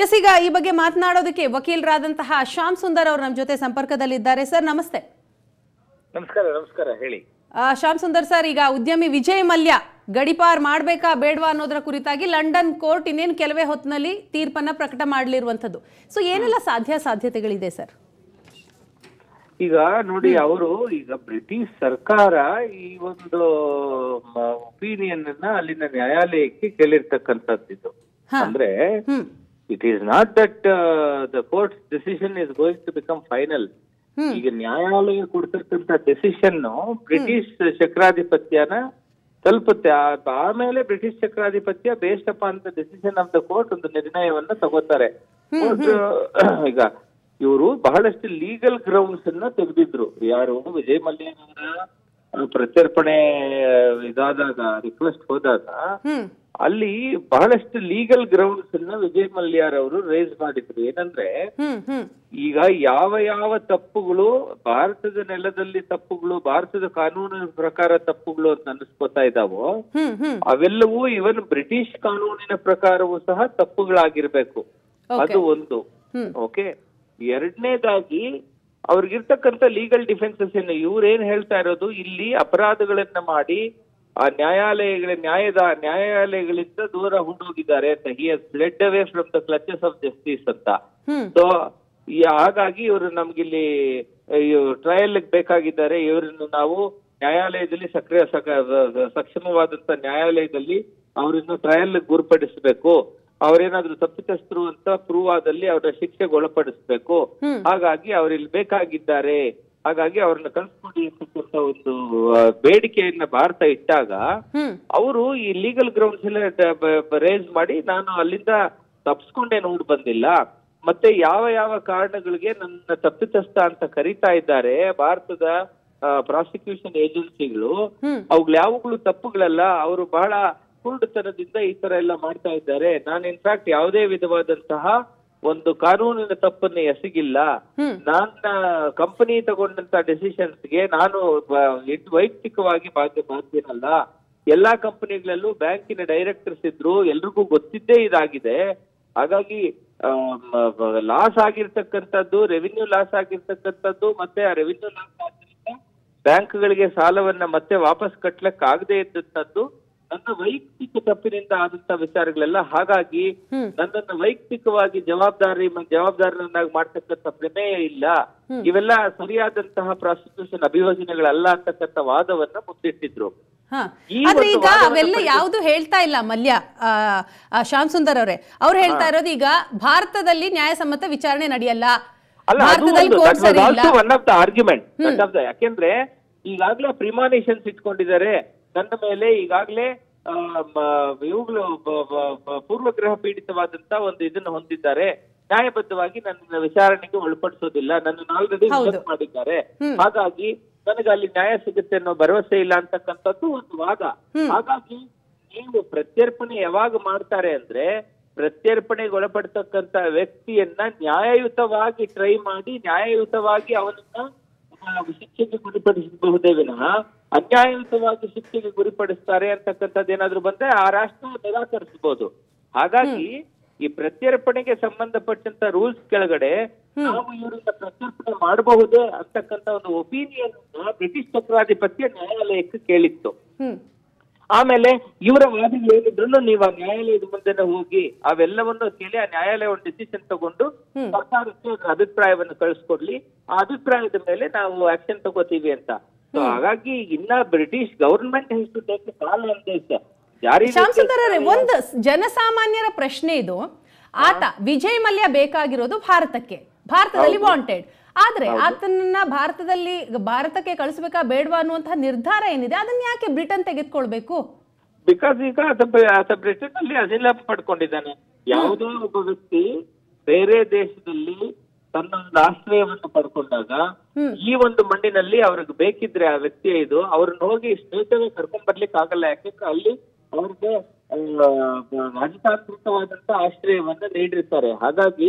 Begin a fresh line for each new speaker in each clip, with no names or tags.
S ಈಗ ಈ ಬಗ್ಗೆ ಮಾತನಾಡೋದಕ್ಕೆ ವಕೀಲರಾದಂತಹ ಶ್ಯಾಮ್ ಸುಂದರ್ ಅವರು ನಮ್ಮ ಜೊತೆ ಸಂಪರ್ಕದಲ್ಲಿದ್ದಾರೆ. ಸರ್ ನಮಸ್ತೆ.
ನಮಸ್ಕಾರ ನಮಸ್ಕಾರ ಹೇಳಿ.
ಶ್ಯಾಮ್ ಸುಂದರ್ ಸರ್ ಈಗ ಉದ್ಯಮಿ ವಿಜಯ್ ಮಲ್ಯ ಗಡಿಪಾರ್ ಮಾಡಬೇಕಾ ಬೇಡವಾ ಅನ್ನೋದರ ಕುರಿತಾಗಿ ಲಂಡನ್ ಕೋರ್ಟ್ ಇನ್ನೇನು ಕೆಲವೇ ಹೊತ್ತಿನಲ್ಲಿ ತೀರ್ಪನ್ನ ಪ್ರಕಟ ಮಾಡಲಿರುವಂಥದ್ದು. ಸೊ ಏನೆಲ್ಲ ಸಾಧ್ಯ ಸಾಧ್ಯತೆಗಳಿದೆ ಸರ್?
ಈಗ ನೋಡಿ ಅವರು ಈಗ ಬ್ರಿಟಿಷ್ ಸರ್ಕಾರ ಈ ಒಂದು ಒಪಿನಿಯನ್ ಅನ್ನ ಅಲ್ಲಿನ ನ್ಯಾಯಾಲಯಕ್ಕೆ ಕೇಳಿರ್ತಕ್ಕಂಥದ್ದು ಅಂದ್ರೆ it is not that the court decision is going to become final ಈಗ ನ್ಯಾಯಾಲಯ ಕೊಡ್ತಿರ್ತಂತ ಡೆಸಿಷನ್ ಬ್ರಿಟಿಷ್ ಚಕ್ರಾಧಿಪತ್ಯನ ತಲುಪುತ್ತೆ. ಆಮೇಲೆ British ಚಕ್ರಾಧಿಪತ್ಯ based upon the decision of the court ಒಂದು ನಿರ್ಣಯವನ್ನ ತಗೋತಾರೆ. ಈಗ ಇವರು ಬಹಳಷ್ಟು ಲೀಗಲ್ ಗ್ರೌಂಡ್ಸ್ ಅನ್ನ ತೆಗೆದಿದ್ರು. ಯಾರು ವಿಜಯ್ ಮಲ್ಯ ಪ್ರತ್ಯರ್ಪಣೆ ಇದಾದಾಗ ರಿಕ್ವೆಸ್ಟ್ ಹೋದಾಗ ಅಲ್ಲಿ ಬಹಳಷ್ಟು ಲೀಗಲ್ ಗ್ರೌಂಡ್ಸ್ ಅನ್ನ ವಿಜಯ್ ಮಲ್ಯಾರ್ ಅವರು ರೇಸ್ ಮಾಡಿದ್ರು. ಏನಂದ್ರೆ ಈಗ ಯಾವ ಯಾವ ತಪ್ಪುಗಳು ಭಾರತದ ನೆಲದಲ್ಲಿ ತಪ್ಪುಗಳು ಭಾರತದ ಕಾನೂನಿನ ಪ್ರಕಾರ ತಪ್ಪುಗಳು ಅಂತ ಅನಿಸ್ಕೋತಾ
ಹ್ಮ್
ಅವೆಲ್ಲವೂ ಇವನ್ ಬ್ರಿಟಿಷ್ ಕಾನೂನಿನ ಪ್ರಕಾರವೂ ಸಹ ತಪ್ಪುಗಳಾಗಿರ್ಬೇಕು. ಅದು ಒಂದು. ಓಕೆ ಎರಡನೇದಾಗಿ ಅವ್ರಿಗಿರ್ತಕ್ಕಂಥ ಲೀಗಲ್ ಡಿಫೆನ್ಸಸ್ ಏನು? ಇವ್ರೇನ್ ಹೇಳ್ತಾ ಇರೋದು? ಇಲ್ಲಿ ಅಪರಾಧಗಳನ್ನ ಮಾಡಿ ಆ ನ್ಯಾಯಾಲಯಗಳ ನ್ಯಾಯದ ನ್ಯಾಯಾಲಯಗಳಿಂದ ದೂರ ಹೊಂದೋಗಿದ್ದಾರೆ ಅಂತ he has fled away from the clutches of justice ಅಂತ. ಸೊ ಹಾಗಾಗಿ ಇವರು ನಮ್ಗಿಲ್ಲಿ ಟ್ರಯಲ್ ಬೇಕಾಗಿದ್ದಾರೆ. ಇವರನ್ನು ನಾವು ನ್ಯಾಯಾಲಯದಲ್ಲಿ ಸಕ್ರಿಯ ಸಕ- ಸಕ್ಷಮವಾದಂತ ನ್ಯಾಯಾಲಯದಲ್ಲಿ ಅವರನ್ನು ಟ್ರಯಲ್ ಗುರುಪಡಿಸಬೇಕು. ಅವರೇನಾದ್ರೂ ತಪ್ಪಿತಸ್ಥರು ಅಂತ ಪ್ರೂವ್ ಆದಲ್ಲಿ ಅವರ ಶಿಕ್ಷೆಗೆ ಒಳಪಡಿಸ್ಬೇಕು. ಹಾಗಾಗಿ ಅವ್ರಿಲ್ಲಿ ಬೇಕಾಗಿದ್ದಾರೆ. ಹಾಗಾಗಿ ಅವ್ರನ್ನ ಕಳ್ಸ್ಕೊಡಿ ಅಂತಕ್ಕಂಥ ಒಂದು ಬೇಡಿಕೆಯನ್ನ ಭಾರತ ಇಟ್ಟಾಗ ಅವರು ಈ ಲೀಗಲ್ ಗ್ರೌಂಡ್ಸ್ ಎಲ್ಲ ರೇಸ್ ಮಾಡಿ ನಾನು ಅಲ್ಲಿಂದ ತಪ್ಸ್ಕೊಂಡೆ ನೋಡಿ ಬಂದಿಲ್ಲ. ಮತ್ತೆ ಯಾವ ಯಾವ ಕಾರಣಗಳಿಗೆ ನನ್ನ ತಪ್ಪಿತಸ್ಥ ಅಂತ ಕರಿತಾ ಇದ್ದಾರೆ ಭಾರತದ ಪ್ರಾಸಿಕ್ಯೂಷನ್ ಏಜೆನ್ಸಿಗಳು ಅವ್ಗಳು ಯಾವಾಗ್ಲು ಯಾವಾಗ್ಲೂ ತಪ್ಪುಗಳಲ್ಲ ಅವರು ಬಹಳ ಕುರುಡುತನದಿಂದ ಈ ತರ ಎಲ್ಲ ಮಾಡ್ತಾ ಇದ್ದಾರೆ. ನಾನು ಇನ್ಫ್ಯಾಕ್ಟ್ ಯಾವುದೇ ವಿಧವಾದಂತಹ ಒಂದು ಕಾನೂನಿನ ತಪ್ಪನ್ನ ಎಸಗಿಲ್ಲ. ನನ್ನ ಕಂಪನಿ ತಗೊಂಡಂತ ಡೆಸಿಷನ್ಸ್ಗೆ ನಾನು ವೈಯಕ್ತಿಕವಾಗಿ ಬಾಧ್ಯ ಬಾಧ್ಯನಲ್ಲ. ಎಲ್ಲಾ ಕಂಪನಿಗಳಲ್ಲೂ ಬ್ಯಾಂಕಿನ ಡೈರೆಕ್ಟರ್ಸ್ ಇದ್ರು ಎಲ್ರಿಗೂ ಗೊತ್ತಿದ್ದೇ ಇದಾಗಿದೆ. ಹಾಗಾಗಿ ಲಾಸ್ ಆಗಿರ್ತಕ್ಕಂಥದ್ದು ರೆವಿನ್ಯೂ ಲಾಸ್ ಆಗಿರ್ತಕ್ಕಂಥದ್ದು ಮತ್ತೆ ಆ ರೆವಿನ್ಯೂ ಲಾಸ್ ಆಗಿದ್ದರಿಂದ ಬ್ಯಾಂಕ್ಗಳಿಗೆ ಸಾಲವನ್ನ ಮತ್ತೆ ವಾಪಸ್ ಕಟ್ಲಕ್ ಆಗದೆ ಇದ್ದಂಥದ್ದು ನನ್ನ ವೈಯಕ್ತಿಕ ತಪ್ಪಿನಿಂದ ಆದಂತ ವಿಚಾರಗಳೆಲ್ಲ ಹಾಗಾಗಿ
ನನ್ನ
ನನ್ನನ್ನು ವೈಯಕ್ತಿಕವಾಗಿ ಜವಾಬ್ದಾರಿ ಜವಾಬ್ದಾರಿಯನ್ನಾಗಿ ಜವಾಬ್ದಾರನನ್ನಾಗಿ ಮಾಡ್ತಕ್ಕಂಥ ಪ್ರಮೇಯ ಇಲ್ಲ. ಇವೆಲ್ಲ ಸರಿಯಾದಂತಹ ಪ್ರಾಸಿಕ್ಯೂಷನ್ ಅಭಿಯೋಜನೆಗಳಲ್ಲ ಅಂತಕ್ಕಂಥ ವಾದವನ್ನ ಮುಂದಿಟ್ಟಿದ್ರು
ಆದ್ರೆ ಈಗ ಅವೆಲ್ಲ ಯಾವುದು ಹೇಳ್ತಾ ಇಲ್ಲ ಮಲ್ಯ ಶ್ಯಾಮ್ ಸುಂದರ್ ಅವರೇ. ಅವ್ರು ಹೇಳ್ತಾ ಇರೋದು ಈಗ ಭಾರತದಲ್ಲಿ ನ್ಯಾಯಸಮ್ಮತ ವಿಚಾರಣೆ ನಡೆಯಲ್ಲ.
Of the argument of the ಯಾಕೆಂದ್ರೆ ಈಗಾಗ್ಲೇ ಪ್ರಿಮಾನೇಷನ್ಸ್ ಇಟ್ಕೊಂಡಿದ್ದಾರೆ. ನನ್ನ ಮೇಲೆ ಈಗಾಗ್ಲೇ ಆ, ಇವುಗಳು ಪೂರ್ವಗ್ರಹ ಪೀಡಿತವಾದಂತ ಒಂದು ಇದನ್ನು ಹೊಂದಿದ್ದಾರೆ. ನ್ಯಾಯಬದ್ಧವಾಗಿ ನನ್ನ ವಿಚಾರಣೆಗೆ ಒಳಪಡಿಸೋದಿಲ್ಲ. ನನ್ನ ಆಲ್ರೆಡಿ. ಮಾಡಿದ್ದಾರೆ. ಹಾಗಾಗಿ ನನಗೆ ಅಲ್ಲಿ ನ್ಯಾಯ ಸಿಗುತ್ತೆ ಅನ್ನೋ ಭರವಸೆ ಇಲ್ಲ ಅಂತಕ್ಕಂಥದ್ದು ಒಂದು ವಾದ. ಹಾಗಾಗಿ ನೀವು ಪ್ರತ್ಯರ್ಪಣೆ ಯಾವಾಗ ಮಾಡ್ತಾರೆ ಅಂದ್ರೆ ಪ್ರತ್ಯರ್ಪಣೆಗೆ ಒಳಪಡ್ತಕ್ಕಂತ ವ್ಯಕ್ತಿಯನ್ನ ನ್ಯಾಯಯುತವಾಗಿ ಟ್ರೈ ಮಾಡಿ ನ್ಯಾಯಯುತವಾಗಿ ಅವನನ್ನ ಶಿಕ್ಷೆಗೆ ಗುರಿಪಡಿಸಬಹುದೇ ವಿನಃ ಅನ್ಯಾಯಯುತವಾಗಿ ಶಿಕ್ಷೆಗೆ ಗುರಿಪಡಿಸ್ತಾರೆ ಅಂತಕ್ಕಂಥದ್ದು ಏನಾದ್ರು ಬಂದ್ರೆ ಆ ರಾಷ್ಟ್ರ ನಿರಾಕರಿಸಬಹುದು ಹಾಗಾಗಿ ಈ ಪ್ರತ್ಯರ್ಪಣೆಗೆ ಸಂಬಂಧಪಟ್ಟಂತ ರೂಲ್ಸ್ ಕೆಳಗಡೆ ನಾವು ಇವರಿಂದ ಪ್ರತ್ಯರ್ಪಣೆ ಮಾಡಬಹುದೇ ಅಂತಕ್ಕಂಥ ಒಂದು ಒಪಿನಿಯನ್ ಬ್ರಿಟಿಷ್ ಚಕ್ರಾಧಿಪತ್ಯ ನ್ಯಾಯಾಲಯಕ್ಕೆ ಕೇಳಿತ್ತು. ಆಮೇಲೆ ಇವರ ವಾದಿಗಳು ಹೇಳಿದ್ರು ನೀವು ಆ ನ್ಯಾಯಾಲಯದ ಮುಂದೆನೆ ಹೋಗಿ ಅವೆಲ್ಲವನ್ನು ಕೇಳಿ ಆ ನ್ಯಾಯಾಲಯ ಒಂದು ಡಿಸಿಷನ್ ತಗೊಂಡು ಸರ್ಕಾರಕ್ಕೆ ಅಭಿಪ್ರಾಯವನ್ನು ಕಳಿಸ್ಕೊಡ್ಲಿ. ಆ ಅಭಿಪ್ರಾಯದ ಮೇಲೆ ನಾವು ಆಕ್ಷನ್ ತಗೋತೀವಿ ಅಂತ. ಹಾಗಾಗಿ ಇನ್ನ ಬ್ರಿಟಿಷ್ ಗವರ್ಮೆಂಟ್ ಹೆಸರು ಕಾಲ ಅಂತ
ಒಂದು ಜನಸಾಮಾನ್ಯರ ಪ್ರಶ್ನೆ ಇದು. ಆತ ವಿಜಯ್ ಮಲ್ಯ ಬೇಕಾಗಿರೋದು ಭಾರತಕ್ಕೆ. ಭಾರತದಲ್ಲಿ ವಾಂಟೆಡ್ ಆದ್ರೆ ಆತನನ್ನ ಭಾರತದಲ್ಲಿ ಭಾರತಕ್ಕೆ ಕಳಿಸಬೇಕಾ ಬೇಡವಾ ಅನ್ನುವಂತಹ ನಿರ್ಧಾರ ಏನಿದೆ? ಅದನ್ನ ಯಾಕೆ ಬ್ರಿಟನ್ ತೆಗೆದುಕೊಳ್ಬೇಕು?
ಬಿಕಾಸ್ ಈಗ ಆತ ಬ್ರಿಟನ್ ಅಲ್ಲಿ ಅಸಿಲ ಪಡ್ಕೊಂಡಿದ್ದಾನೆ. ಯಾವುದೋ ಒಬ್ಬ ವ್ಯಕ್ತಿ ಬೇರೆ ದೇಶದಲ್ಲಿ ತನ್ನ ಒಂದು ಆಶ್ರಯವನ್ನು ಪಡ್ಕೊಂಡಾಗ ಈ ಒಂದು ಮಣ್ಣಿನಲ್ಲಿ ಅವ್ರಿಗೆ ಬೇಕಿದ್ರೆ ಆ ವ್ಯಕ್ತಿ ಇದು ಅವ್ರನ್ನ ಹೋಗಿ ಸ್ನೇಹಿತರೇ ಕರ್ಕೊಂಡ್ ಬರ್ಲಿಕ್ಕೆ ಆಗಲ್ಲ. ಯಾಕಂದ್ರೆ ಅಲ್ಲಿ ಅವ್ರಿಗೆ ರಾಜತಾಂತ್ರಿಕವಾದಂತ ಆಶ್ರಯವನ್ನ ನೀಡಿರ್ತಾರೆ. ಹಾಗಾಗಿ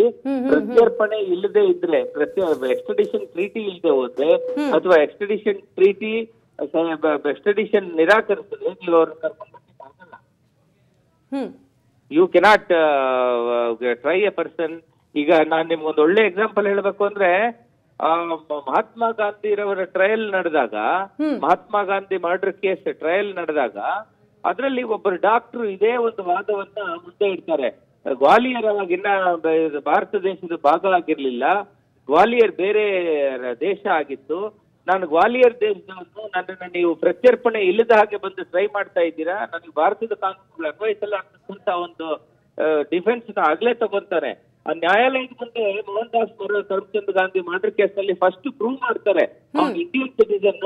ಪ್ರತ್ಯರ್ಪಣೆ ಇಲ್ಲದೆ ಇದ್ರೆ ಪ್ರತಿ ಎಕ್ಸ್ಟ್ರಡಿಷನ್ ಟ್ರೀಟಿ ಇಲ್ಲದೆ ಹೋದ್ರೆ ಅಥವಾ ಎಕ್ಸ್ಟ್ರಡಿಷನ್ ಟ್ರೀಟಿ ಎಕ್ಸ್ಟ್ರಡಿಷನ್ ನಿರಾಕರಿಸಿದ್ರೆ ನೀವು ಅವ್ರನ್ನ ಕರ್ಕೊಂಡ್ ಬರ್ಲಿಕ್ಕೆ ಆಗಲ್ಲ.
ಹ್ಮ್.
You cannot try a person ಈಗ ನಾನು ನಿಮ್ಗೊಂದು ಒಳ್ಳೆ ಎಕ್ಸಾಂಪಲ್ ಹೇಳ್ಬೇಕು ಅಂದ್ರೆ ಆ, ಮಹಾತ್ಮ ಮಹಾತ್ಮ ಗಾಂಧಿರವರ ಟ್ರಯಲ್ ನಡೆದಾಗ Mahatma Gandhi murder case trial ನಡೆದಾಗ ಅದರಲ್ಲಿ ಒಬ್ಬರು ಡಾಕ್ಟರ್ ಇದೇ ಒಂದು ವಾದವನ್ನ ಮುಂದೆ ಇಡ್ತಾರೆ. ಗ್ವಾಲಿಯರ್ ಅವಾಗಿನ್ನ ಬ- ಭಾರತ ದೇಶದ ಭಾಗವಾಗಿರ್ಲಿಲ್ಲ. ಗ್ವಾಲಿಯರ್ ಬೇರೆ ದೇಶ ಆಗಿತ್ತು. ನಾನು ಗ್ವಾಲಿಯರ್ ದೇಶದವನು ನನ್ನನ್ನು ನೀವು ಪ್ರತ್ಯರ್ಪಣೆ ಇಲ್ಲದ ಹಾಗೆ ಬಂದು ಟ್ರೈ ಮಾಡ್ತಾ ಇದ್ದೀರಾ? ನನಗೆ ಭಾರತದ ಕಾನೂನುಗಳು ಅನ್ವಯಿಸಲ್ಲ ಅನ್ನೋಂತ ಒಂದು ಡಿಫೆನ್ಸ್ನ ಆಗ್ಲೇ ತಗೊಂತಾರೆ. ನ್ಯಾಯಾಲಯದ ಮುಂದೆ ಮೋಹನ್ ದಾಸ್ ಅವರು ಕರಮ್ಚಂದ್ ಗಾಂಧಿ ಮರ್ಡರ್ ಕೇಸ್ನಲ್ಲಿ ಫಸ್ಟ್ ಪ್ರೂವ್ ಮಾಡ್ತಾರೆ ಅವ್ನು ಇಂಡಿಯನ್ ಸಿಟಿಸನ್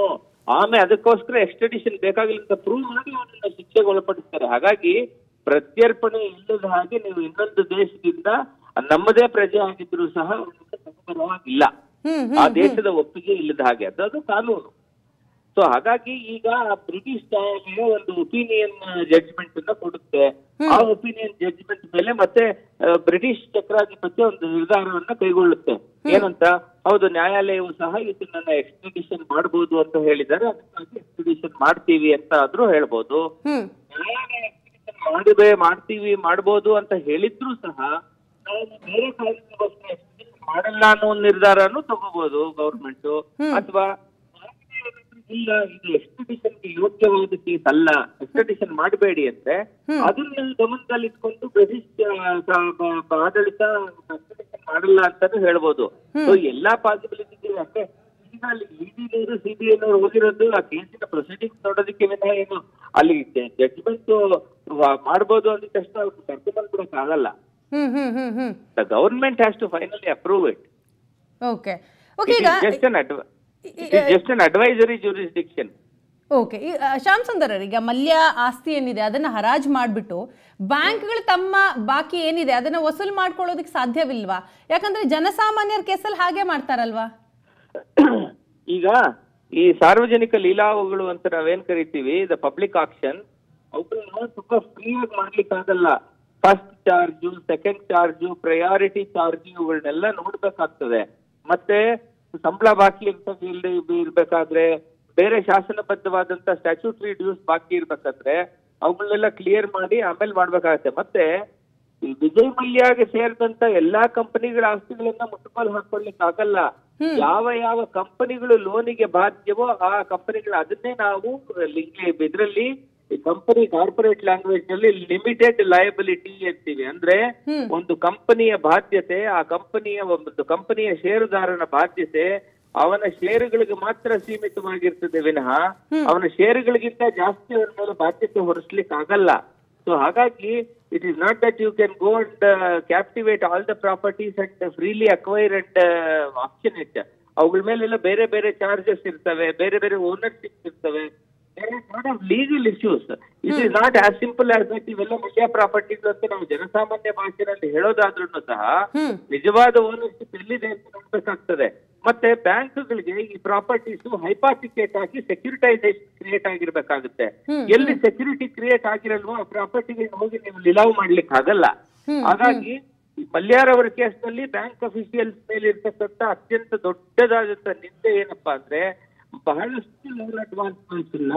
ಆಮೇಲೆ ಅದಕ್ಕೋಸ್ಕರ ಎಕ್ಸ್ಟ್ರಡಿಷನ್ ಬೇಕಾಗಿಲ್ಲ ಅಂತ ಪ್ರೂವ್ ಮಾಡಿ ಅವನನ್ನ ಶಿಕ್ಷೆಗೆ ಒಳಪಡಿಸ್ತಾರೆ ಹಾಗಾಗಿ ಪ್ರತ್ಯರ್ಪಣೆ ಇಲ್ಲದ ಹಾಗೆ ನೀವು ಇನ್ನೊಂದು ದೇಶದಿಂದ ನಮ್ಮದೇ ಪ್ರಜೆ ಆಗಿದ್ರು ಸಹ
ಇಲ್ಲ
ಆ ದೇಶದ ಒಪ್ಪಿಗೆ ಇಲ್ಲದ ಹಾಗೆ. ಅದು ಅದು ಕಾನೂನು. ಸೊ ಹಾಗಾಗಿ ಈಗ ಬ್ರಿಟಿಷ್ ನ್ಯಾಯಾಲಯ ಒಂದು ಒಪಿನಿಯನ್ ಜಡ್ಜ್ಮೆಂಟ್ ಅನ್ನ ಕೊಡುತ್ತೆ. ಆ ಒಪಿನಿಯನ್ ಜಡ್ಜ್ಮೆಂಟ್ ಮೇಲೆ ಮತ್ತೆ ಬ್ರಿಟಿಷ್ ಚಕ್ರಾಧಿಪತ್ಯ ಒಂದು ನಿರ್ಧಾರವನ್ನ ಕೈಗೊಳ್ಳುತ್ತೆ. ಏನಂತ? ಹೌದು ನ್ಯಾಯಾಲಯವು ಸಹ ಇದನ್ನ ಎಕ್ಸ್ಟ್ರಿಡಿಷನ್ ಮಾಡಬಹುದು ಅಂತ ಹೇಳಿದ್ದಾರೆ. ಅದಕ್ಕಾಗಿ ಎಕ್ಸ್ಟ್ರಿಡಿಷನ್ ಮಾಡ್ತೀವಿ ಅಂತ ಆದ್ರೂ ಹೇಳ್ಬೋದು. ನ್ಯಾಯಾಲಯ ಮಾಡಬೇ ಮಾಡ್ತೀವಿ ಮಾಡ್ಬೋದು ಅಂತ ಹೇಳಿದ್ರು ಸಹ ನಾವು ಬೇರೆ ಕಾರಣಕ್ಕೋಸ್ಕರ ಮಾಡಲ್ಲ ಅನ್ನೋ ಒಂದು ನಿರ್ಧಾರನೂ ತಗೋಬಹುದು ಗೌರ್ಮೆಂಟ್. ಅಥವಾ ಇಲ್ಲ ಇದು ಗೆ ಯೋಗ್ಯವಾದ ಕೇಸ್ ಅಲ್ಲ ಎಕ್ಸ್ಟ್ರಿಡಿಷನ್ ಮಾಡಬೇಡಿ ಅಂದ್ರೆ ಅದನ್ನ ಗಮನದಲ್ಲಿ ಇಟ್ಕೊಂಡು ಬ್ರಿಟಿಷ್ ಆಡಳಿತ ಮಾಡಲ್ಲ ಅಂತಾನು ಹೇಳ್ಬೋದು. ಸೊ ಎಲ್ಲಾ ಪಾಸಿಬಿಲಿಟಿ ಅಂದ್ರೆ ಈಗ ಅಲ್ಲಿ ಇಡಿನವರು ಸಿಬಿಐನವರು ಹೋಗಿರೋದು ಆ ಕೇಸಿನ ಪ್ರೊಸೀಡಿಂಗ್ಸ್ ನೋಡೋದಕ್ಕೆ ವಿನಃ ಏನು? ಅಲ್ಲಿ ಜಡ್ಜ್ಮೆಂಟ್ ಮಾಡ್ಬೋದು ಅಂದ ತಕ್ಷಣ ಅವ್ರು ಕರ್ಕೊಂಡ್ ಬಿಡಕ್ ಆಗಲ್ಲ the government has to finally approve it
okay okay
just an just an advisory jurisdiction
okay Shyam Sundar ಈಗ ಮಲ್ಯ ಆಸ್ತಿ ಏನಿದೆ ಅದನ್ನ ಹರಾಜ್ ಮಾಡಿಬಿಟ್ಟು ಬ್ಯಾಂಕ್ಗಳು ತಮ್ಮ ಬಾಕಿ ಏನಿದೆ ಅದನ್ನ ವಸೂಲ್ ಮಾಡ್ಕೊಳ್ಳೋದಕ್ಕೆ ಸಾಧ್ಯವಿಲ್ವಾ? ಯಾಕಂದ್ರೆ ಜನಸಾಮಾನ್ಯರ ಕೇಸಲ್ಲಿ ಹಾಗೆ ಮಾಡ್ತಾರಲ್ವಾ?
ಈಗ ಈ ಸಾರ್ವಜನಿಕ ಲೀಲಾವುಗಳು ಅಂತ ನಾವೇನ್ ಕರಿತೀವಿ ದ ಪಬ್ಲಿಕ್ ಆಕ್ಷನ್ ಅವುಗಳನ್ನ ತುಂಬಾ ಫ್ರೀ ಆಗಿ ಮಾಡ್ಲಿಕ್ಕೆ ಆಗಲ್ಲ first charge second charge priority charge ಇವುಗಳನ್ನೆಲ್ಲ ನೋಡ್ಬೇಕಾಗ್ತದೆ. ಮತ್ತೆ ಸಂಬಳ ಬಾಕಿ ಅಂತ ಇರ್ಬೇಕಾದ್ರೆ ಬೇರೆ ಶಾಸನಬದ್ಧವಾದಂತ ಸ್ಟ್ಯಾಚ್ಯೂಟರಿ ಡ್ಯೂಸ್ ಬಾಕಿ ಇರ್ಬೇಕಂದ್ರೆ ಅವುಗಳನ್ನೆಲ್ಲ ಕ್ಲಿಯರ್ ಮಾಡಿ ಆಮೇಲೆ ಮಾಡ್ಬೇಕಾಗತ್ತೆ. ಮತ್ತೆ ಈ ವಿಜಯ್ ಮಲ್ಯಗೆ ಸೇರಿದಂತ ಎಲ್ಲಾ ಕಂಪನಿಗಳ ಆಸ್ತಿಗಳನ್ನ ಮುಟ್ಟುಗೋಲು ಹಾಕೊಳ್ಳಿಕ್ ಆಗಲ್ಲ. ಯಾವ ಯಾವ ಕಂಪನಿಗಳು ಲೋನಿಗೆ ಬಾಧ್ಯವೋ ಆ ಕಂಪನಿಗಳ ಅದನ್ನೇ ನಾವು ಇದರಲ್ಲಿ ಕಂಪನಿ ಕಾರ್ಪೊರೇಟ್ ಲ್ಯಾಂಗ್ವೇಜ್ನಲ್ಲಿ ಲಿಮಿಟೆಡ್ ಲಯಬಿಲಿಟಿ ಅಂತೀವಿ. ಅಂದ್ರೆ ಒಂದು ಕಂಪನಿಯ ಬಾಧ್ಯತೆ ಆ ಕಂಪನಿಯ ಒಂದು ಕಂಪನಿಯ ಷೇರುದಾರನ ಬಾಧ್ಯತೆ ಅವನ ಷೇರುಗಳಿಗೆ ಮಾತ್ರ ಸೀಮಿತವಾಗಿರ್ತದೆ ವಿನಃ ಅವನ ಷೇರುಗಳಿಗಿಂತ ಜಾಸ್ತಿ ಅವನ ಮೇಲೆ ಬಾಧ್ಯತೆ ಹೊರಿಸ್ಲಿಕ್ಕೆ ಆಗಲ್ಲ ಸೊ ಹಾಗಾಗಿ it is not that you can go and captivate all the properties and freely acquire and option it ಅವುಗಳ ಮೇಲೆಲ್ಲ ಬೇರೆ ಬೇರೆ ಚಾರ್ಜಸ್ ಇರ್ತವೆ ಬೇರೆ ಬೇರೆ ಓನರ್ಶಿಪ್ ಇರ್ತವೆ. Legal issues it is not as simple as that ಇವೆಲ್ಲ ಮುಖ್ಯ ಪ್ರಾಪರ್ಟೀಸ್ ಅಂತ ನಾವು ಜನಸಾಮಾನ್ಯ ಭಾಷೆನಲ್ಲಿ ಹೇಳೋದಾದ್ರೂ ಸಹ ನಿಜವಾದ ಓನರ್ಶಿಪ್ ಎಲ್ಲಿದೆ ಅಂತ ನೋಡ್ಬೇಕಾಗ್ತದೆ. ಮತ್ತೆ ಬ್ಯಾಂಕ್ಗಳಿಗೆ ಈ ಪ್ರಾಪರ್ಟೀಸ್ ಹೈಪಾಸಿಕೇಟ್ ಆಗಿ ಸೆಕ್ಯೂರಿಟೈಸೇಷನ್ ಕ್ರಿಯೇಟ್ ಆಗಿರ್ಬೇಕಾಗುತ್ತೆ. ಎಲ್ಲಿ ಸೆಕ್ಯೂರಿಟಿ ಕ್ರಿಯೇಟ್ ಆಗಿರಲ್ವೋ ಆ ಪ್ರಾಪರ್ಟಿಗೆ ಹೋಗಿ ನೀವು ಲಿಲಾವ್ ಮಾಡ್ಲಿಕ್ಕೆ ಆಗಲ್ಲ ಹಾಗಾಗಿ ಮಲ್ಯಾರ್ ಅವರ ಕೇಸ್ನಲ್ಲಿ ಬ್ಯಾಂಕ್ ಅಫಿಷಿಯಲ್ಸ್ ಮೇಲೆ ಇರ್ತಕ್ಕಂಥ ಅತ್ಯಂತ ದೊಡ್ಡದಾದಂತ ನಿಂದೆ ಏನಪ್ಪಾ ಅಂದ್ರೆ ಬಹಳಷ್ಟು ಲೆವೆಲ್ ಅಡ್ವಾನ್ಸ್ಮೆಂಟ್ಸ್ ಇಲ್ಲ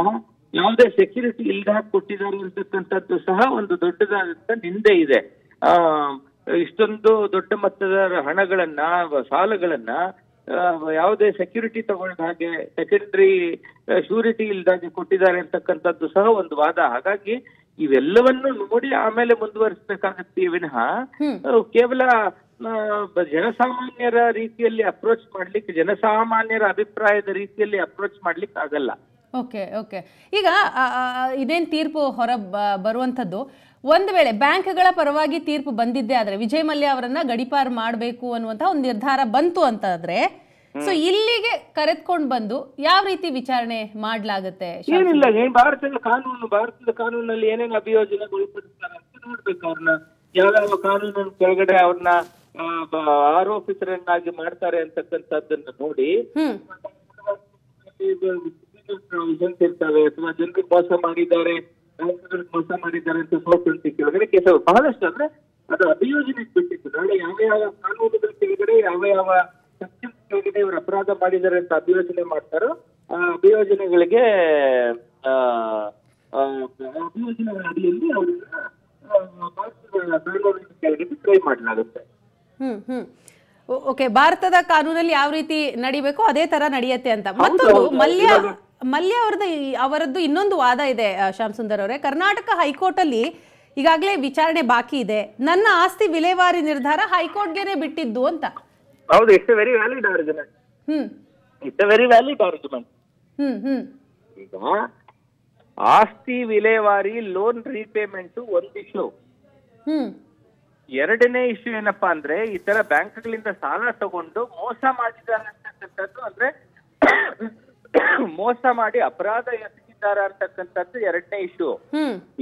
ಯಾವುದೇ ಸೆಕ್ಯೂರಿಟಿ ಇಲ್ಲದ ಕೊಟ್ಟಿದ್ದಾರೆ ಅಂತಕ್ಕಂಥದ್ದು ಸಹ ಒಂದು ದೊಡ್ಡದಾದಂತ ನಿಂದೆ ಇದೆ. ಆ, ಇಷ್ಟೊಂದು ದೊಡ್ಡ ಮೊತ್ತದ ಹಣಗಳನ್ನ, ಸಾಲಗಳನ್ನ ಯಾವುದೇ ಸೆಕ್ಯೂರಿಟಿ ತಗೊಂಡ ಹಾಗೆ ಸೆಕೆಂಡರಿ ಶ್ಯೂರಿಟಿ ಇಲ್ದಾಗೆ ಕೊಟ್ಟಿದ್ದಾರೆ ಅಂತಕ್ಕಂಥದ್ದು ಸಹ ಒಂದು ವಾದ. ಹಾಗಾಗಿ ಇವೆಲ್ಲವನ್ನು ನೋಡಿ ಆಮೇಲೆ ಮುಂದುವರಿಸಬೇಕಾಗತ್ತೆ ವಿನಃ ಕೇವಲ ಜನಸಾಮಾನ್ಯರ ರೀತಿಯಲ್ಲಿ ಅಪ್ರೋಚ್ ಮಾಡ್ಲಿಕ್ಕೆ ಜನಸಾಮಾನ್ಯರ ಅಭಿಪ್ರಾಯದ ರೀತಿಯಲ್ಲಿ ಅಪ್ರೋಚ್ ಮಾಡ್ಲಿಕ್ಕೆ ಆಗಲ್ಲ
ಓಕೆ ಓಕೆ ಈಗ ಇದೇನ್ ತೀರ್ಪು ಹೊರ ಬ- ಬರುವಂಥದ್ದು? ಒಂದು ವೇಳೆ ಬ್ಯಾಂಕ್ಗಳ ಪರವಾಗಿ ತೀರ್ಪು ಬಂದಿದ್ದೆ ಆದ್ರೆ ವಿಜಯ್ ಮಲ್ಯ ಅವರನ್ನ ಗಡಿಪಾರು ಮಾಡಬೇಕು ಅನ್ನುವಂಥ ಒಂದು ನಿರ್ಧಾರ ಬಂತು ಅಂತಾದ್ರೆ ಸೊ ಇಲ್ಲಿಗೆ ಕರೆದ್ಕೊಂಡು ಬಂದು ಯಾವ ರೀತಿ ವಿಚಾರಣೆ ಮಾಡ್ಲಾಗುತ್ತೆ
ಏನಿಲ್ಲ ಏನ್ ಭಾರತದ ಕಾನೂನು ಭಾರತದ ಕಾನೂನಲ್ಲಿ ಏನೇನು ಅಭಿಯೋಜನೆಗೊಳಪಡಿಸ್ತಾರೆ ಅಂತ ನೋಡ್ಬೇಕು ಅವ್ರನ್ನ. ಯಾವ ಕಾನೂನಿನ ಕೆಳಗಡೆ ಅವ್ರನ್ನ ಆರೋಪಿತರನ್ನಾಗಿ ಮಾಡ್ತಾರೆ ಅಂತಕ್ಕಂಥದ್ದನ್ನ ನೋಡಿ. ಇರ್ತವೆ ಅಥವಾ ಜನರಿಗೆ ಮೋಸ ಮಾಡಿದ್ದಾರೆ ಮೋಸ ಮಾಡಿದ್ದಾರೆ ಅಂತ ಸೋರ್ಸ್ ಕೆಳಗಡೆ ಕೆಲಸ ಬಹಳಷ್ಟು ಅಂದ್ರೆ ಅದು ಅಭಿಯೋಜನೆ ಬಿಟ್ಟಿತ್ತು. ನಾಳೆ ಯಾವ ಯಾವ ಕಾನೂನುಗಳ ಕೆಳಗಡೆ ಯಾವ ಯಾವ ಕೆಳಗಡೆ ಇವರು ಅಪರಾಧ ಮಾಡಿದ್ದಾರೆ ಅಂತ ಅಭಿಯೋಜನೆ ಮಾಡ್ತಾರೋ ಆ ಅಭಿಯೋಜನೆಗಳಿಗೆ ಅಭಿಯೋಜನೆಗಳ ಅಡಿಯಲ್ಲಿ ಕೆಳಗೆ ಟ್ರೈ ಮಾಡಲಾಗುತ್ತೆ.
ಹ್ಮ್ ಹ್ಮ್. ಓಕೆ ಭಾರತದ ಕಾನೂನಲ್ಲಿ ಯಾವ ರೀತಿ ನಡಿಬೇಕು ಅದೇ ತರ ನಡೆಯುತ್ತೆ ಅಂತ. ಮತ್ತೊಂದು ಮಲ್ಯ ಮಲ್ಯ ಅವರದ್ದು ಈ- ಅವರದ್ದು ಇನ್ನೊಂದು ವಾದ ಇದೆ ಶ್ಯಾಮ್ ಸುಂದರ್ ಅವರೇ. ಕರ್ನಾಟಕ ಹೈಕೋರ್ಟ್ ಅಲ್ಲಿ ಈಗಾಗಲೇ ವಿಚಾರಣೆ ಬಾಕಿ ಇದೆ. ನನ್ನ ಆಸ್ತಿ ವಿಲೇವಾರಿ ನಿರ್ಧಾರ ಹೈಕೋರ್ಟ್ಗೆನೆ ಬಿಟ್ಟಿದ್ದು ಅಂತ.
ಹೌದು it's very valid argument
hmm.
It's very valid argument ಈಗ ಆಸ್ತಿ ವಿಲೇವಾರಿ ಲೋನ್ ರೀಪೇಮೆಂಟ್ ಒಂದ್ ಇಶ್ಯೂ ಎರಡನೇ ಇಶ್ಯೂ ಏನಪ್ಪಾ ಅಂದ್ರೆ ಈ ತರ ಬ್ಯಾಂಕ್ಗಳಿಂದ ಸಾಲ ತಗೊಂಡು ಮೋಸ ಮಾಡಿದ್ದಾರೆ ಅಂತಕ್ಕಂಥದ್ದು ಅಂದ್ರೆ ಮೋಸ ಮಾಡಿ ಅಪರಾಧ ಎಸಗಿದ್ದಾರೆ ಅಂತಕ್ಕಂಥದ್ದು ಎರಡನೇ ಇಶ್ಯೂ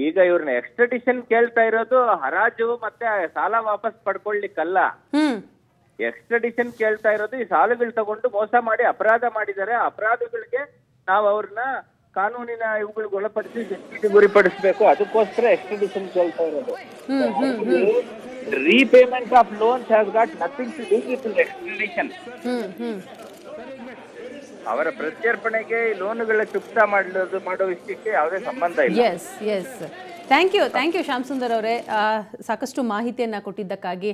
ಈಗ ಇವ್ರನ್ನ ಎಕ್ಸ್ಟ್ರಡಿಷನ್ ಕೇಳ್ತಾ ಇರೋದು ಹರಾಜು ಮತ್ತೆ ಸಾಲ ವಾಪಸ್ ಪಡ್ಕೊಳ್ಲಿಕ್ಕಲ್ಲ ಎಕ್ಸ್ಟ್ರಡಿಷನ್ ಕೇಳ್ತಾ ಇರೋದು ಈ ಸಾಲಗಳು ತಗೊಂಡು ಮೋಸ ಮಾಡಿ ಅಪರಾಧ ಮಾಡಿದ್ದಾರೆ. ಅಪರಾಧಗಳಿಗೆ ನಾವು ಅವ್ರನ್ನ ಕಾನೂನಿನ ಇವುಗಳಿಗೆ ಒಳಪಡಿಸಿ ಶಿಕ್ಷೆಗೆ ಗುರಿಪಡಿಸಬೇಕು. ಅದಕ್ಕೋಸ್ಕರ ಎಕ್ಸ್ಟ್ರಡಿಷನ್ ಕೇಳ್ತಾ ಇರೋದು. Repayment of loans has got nothing to do with extradition ಅವರ ಪ್ರತ್ಯರ್ಪಣೆಗೆ ಲೋನ್ಗಳ ಚುಕ್ತಾ ಮಾಡಲು ಮಾಡೋ ವಿಷಯಕ್ಕೆ ಯಾವುದೇ ಸಂಬಂಧ ಇಲ್ಲ.
Yes yes thank you thank you Shyam Sundar ಅವರೇ. ಸಾಕಷ್ಟು ಮಾಹಿತಿಯನ್ನ ಕೊಟ್ಟಿದ್ದಕ್ಕಾಗಿ.